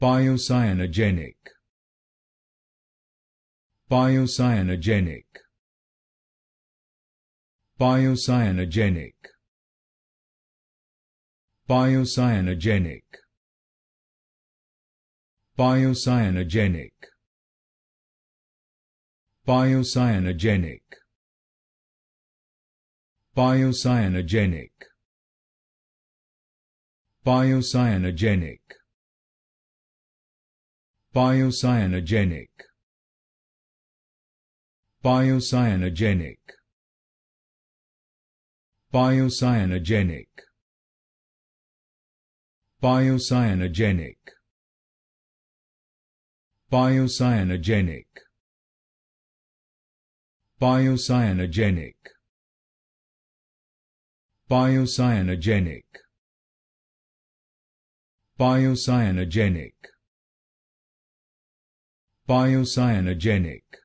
Biocyanogenic. Biocyanogenic. Biocyanogenic. Biocyanogenic. Biocyanogenic. Biocyanogenic. Biocyanogenic. Biocyanogenic. Biocyanogenic. Biocyanogenic. Biocyanogenic. Biocyanogenic. Biocyanogenic. Biocyanogenic. Biocyanogenic. Biocyanogenic. Biocyanogenic.